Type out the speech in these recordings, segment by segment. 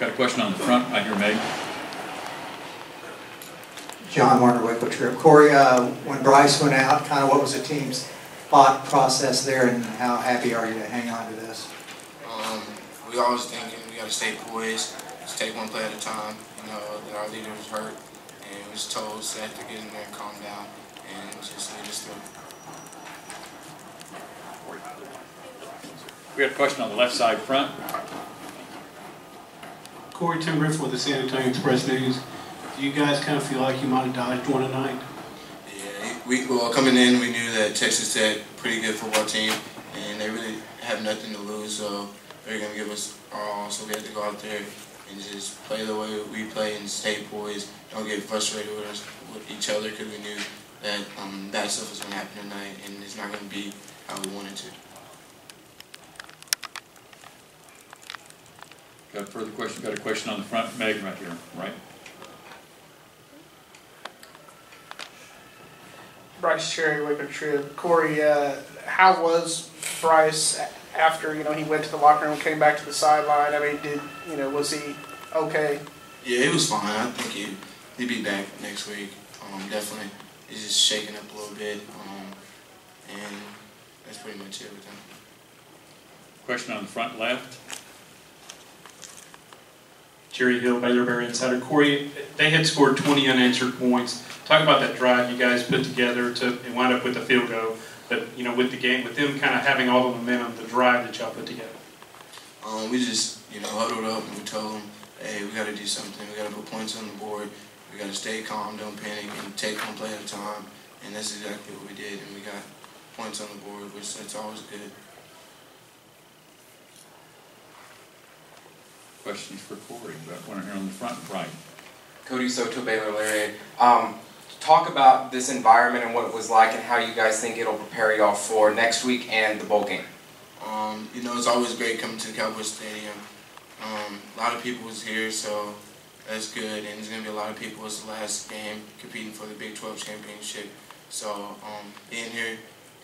Got a question on the front, right here, Meg. John Werner, Waco Trib. Corey, uh, when Bryce went out, kind of what was the team's thought process there and how happy are you to hang on to this? Um, we always thinking we gotta stay poised, just take one play at a time. You know that our leader was hurt, and was told Seth to get in there and calm down and just lead us through. We got a question on the left side front. Corey Tim Griffin with the San Antonio Express News. Do you guys kind of feel like you might have dodged one tonight? Yeah, we well coming in, we knew that Texas Tech pretty good football team, and they really have nothing to lose, so they're gonna give us all. So we have to go out there and just play the way we play and stay poised. Don't get frustrated with us with each other because we knew that um, bad stuff was gonna happen tonight, and it's not gonna be how we wanted to. Got a further question, got a question on the front, Meg, right here, right? Brice Cherry, Waco Trib. Corey, uh, how was Bryce after, you know, he went to the locker room, came back to the sideline? I mean, did, you know, was he okay? Yeah, he was fine. I think he he'd be back next week. Um, definitely, he's just shaking up a little bit, um, and that's pretty much it with him. Question on the front left. Jerry Hill, Baylor Bear Insider. Corey, they had scored 20 unanswered points. Talk about that drive you guys put together to wind up with a field goal. But, you know, with the game, with them kind of having all the momentum, the drive that y'all put together. Um, we just you know huddled up and we told them, hey, we got to do something. We got to put points on the board. We got to stay calm, don't panic, and take one play at a time. And that's exactly what we did. And we got points on the board, which that's always good. Questions for Corey, got one here on the front right. Cody Soto, Baylor Lariat. Um, talk about this environment and what it was like and how you guys think it'll prepare y'all for next week and the bowl game. Um, you know, it's always great coming to the Cowboys Stadium. Um, a lot of people was here, so that's good. And there's gonna be a lot of people. It's the last game competing for the Big 12 championship. So um, being here,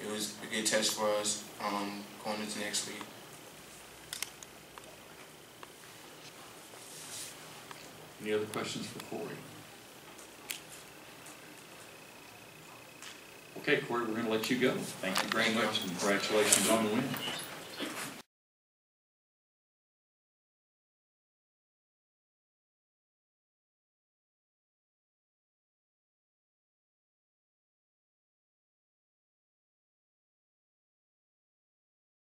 it was a good test for us um, going into next week. Any other questions for Corey? Okay, Corey, we're gonna let you go. Thank you very much, and congratulations on the win.